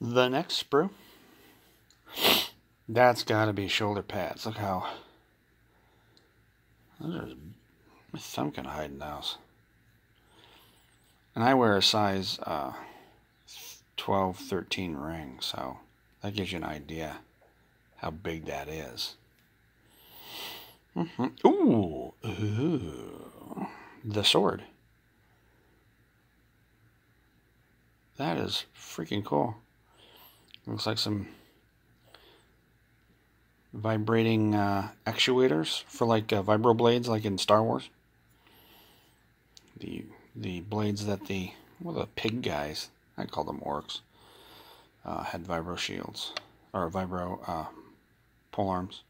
The next sprue. That's got to be shoulder pads. Look how. My thumb can hide in those. And I wear a size uh, 12, 13 ring, so that gives you an idea how big that is. Mm-hmm. Ooh, ooh, the sword. That is freaking cool. Looks like some vibrating uh, actuators for like uh, vibro blades, like in Star Wars. The the blades that the well the pig guys, I call them orcs, uh, had vibro shields or vibro uh, pole arms.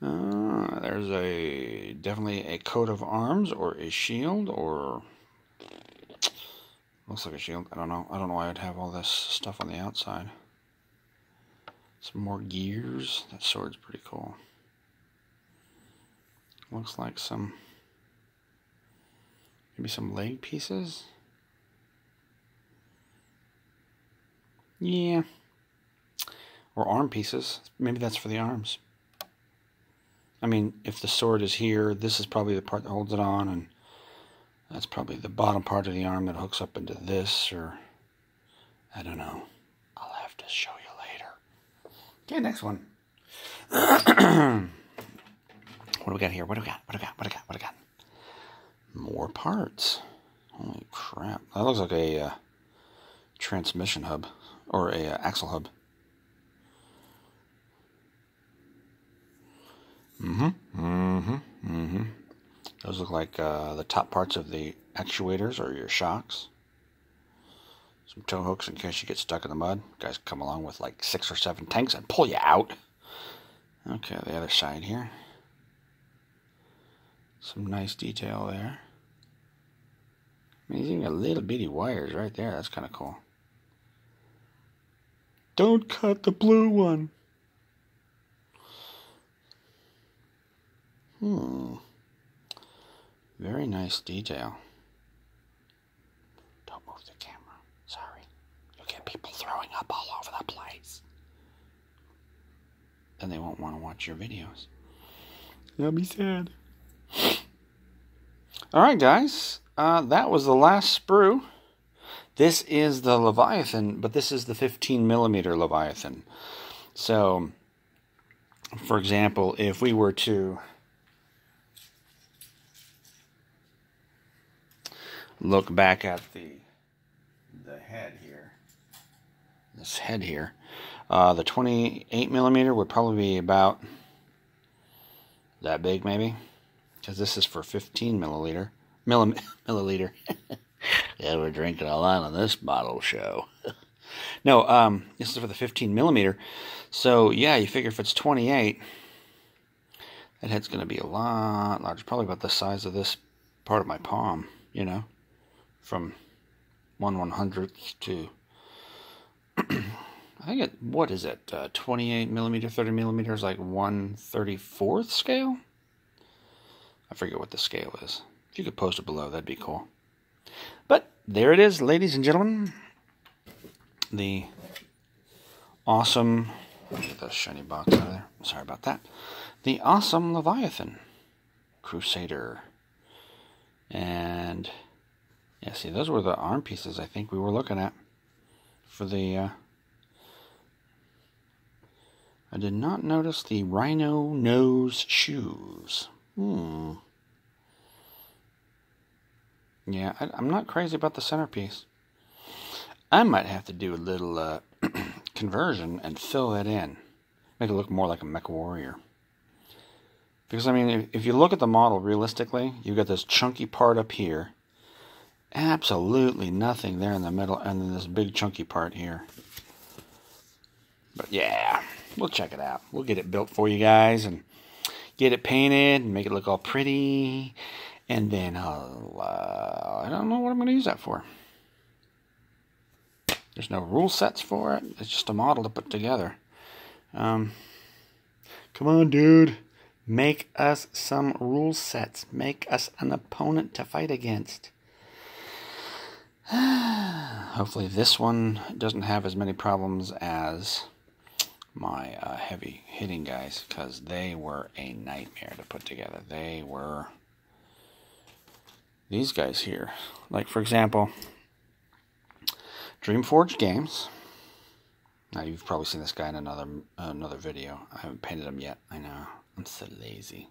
Uh, there's a definitely a coat of arms or a shield or looks like a shield. I don't know. I don't know why I'd have all this stuff on the outside. Some more gears. That sword's pretty cool. Looks like some maybe some leg pieces. Yeah. Or arm pieces. Maybe that's for the arms. I mean, if the sword is here, this is probably the part that holds it on, and that's probably the bottom part of the arm that hooks up into this, or I don't know. I'll have to show you later. Okay, next one. what do we got here? What do we got? What do we got? What do we got? What do we got? More parts. Holy crap. That looks like a uh, transmission hub, or a uh, axle hub. Mm-hmm. Mm-hmm. Mm-hmm. Those look like uh, the top parts of the actuators or your shocks. Some tow hooks in case you get stuck in the mud. Guys come along with like six or seven tanks and pull you out. Okay, the other side here. Some nice detail there. I mean, even got little bitty wires right there. That's kind of cool. Don't cut the blue one. Hmm. Very nice detail. Don't move the camera. Sorry. You'll get people throwing up all over the place. Then they won't want to watch your videos. That'll be sad. All right, guys. Uh, that was the last sprue. This is the Leviathan, but this is the 15 millimeter Leviathan. So, for example, if we were to look back at the the head here, this head here, uh, the 28 millimeter would probably be about that big, maybe, because this is for 15 milliliter. Milliliter. yeah, we're drinking a lot on this bottle show. no, um, this is for the 15 millimeter. So yeah, you figure if it's 28, that head's going to be a lot larger, probably about the size of this part of my palm. You know from one one hundredth to I think it what is it uh, 28 millimeter 30 millimeters like 134th scale? I forget what the scale is. If you could post it below that'd be cool. But there it is ladies and gentlemen. The awesome get the shiny box out of there. Sorry about that. The awesome Leviathan Crusader. And yeah, see, those were the arm pieces I think we were looking at for the. Uh, I did not notice the rhino nose shoes. Hmm. Yeah, I, am not crazy about the centerpiece. I might have to do a little uh, conversion and fill that in. Make it look more like a Mech Warrior. Because, I mean, if, if you look at the model realistically, you've got this chunky part up here absolutely nothing there in the middle and then this big chunky part here. But yeah we'll check it out. We'll get it built for you guys and get it painted and make it look all pretty. And then I'll uh, I don't know what I'm going to use that for. There's no rule sets for it. It's just a model to put together. Um, come on dude. Make us some rule sets. Make us an opponent to fight against Hopefully, this one doesn't have as many problems as my uh, heavy hitting guys because they were a nightmare to put together. They were these guys here. Like, for example, Dreamforge Games. Now, you've probably seen this guy in another uh, another video. I haven't painted him yet. I know. I'm so lazy.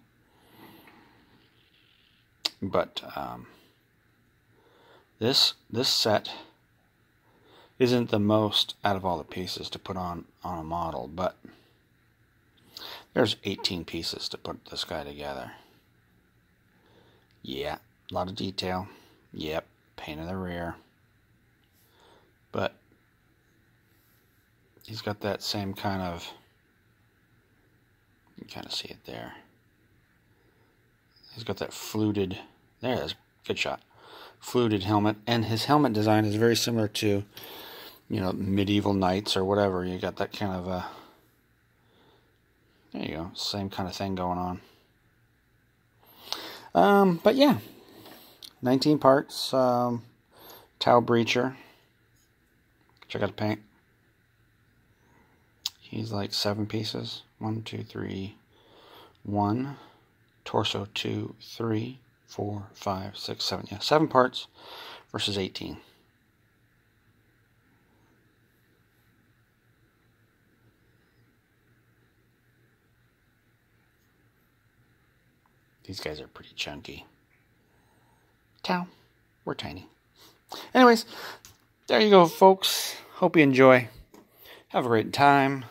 But um, this this set isn't the most out of all the pieces to put on on a model, but there's 18 pieces to put this guy together. Yeah, a lot of detail. Yep, paint in the rear. But he's got that same kind of you kind of see it there. He's got that fluted there it is. Good shot. Fluted helmet. And his helmet design is very similar to, you know, medieval knights or whatever. You got that kind of a. There you go. Same kind of thing going on. Um, but yeah. 19 parts. Um, Tau Breacher. Check out the paint. He's like seven pieces. One, two, three, one. Torso, two, three four, five, six, seven. Yeah, seven parts versus 18. These guys are pretty chunky. Tau, we're tiny. Anyways, there you go, folks. Hope you enjoy. Have a great time.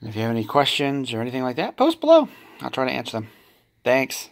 If you have any questions or anything like that, post below. I'll try to answer them. Thanks.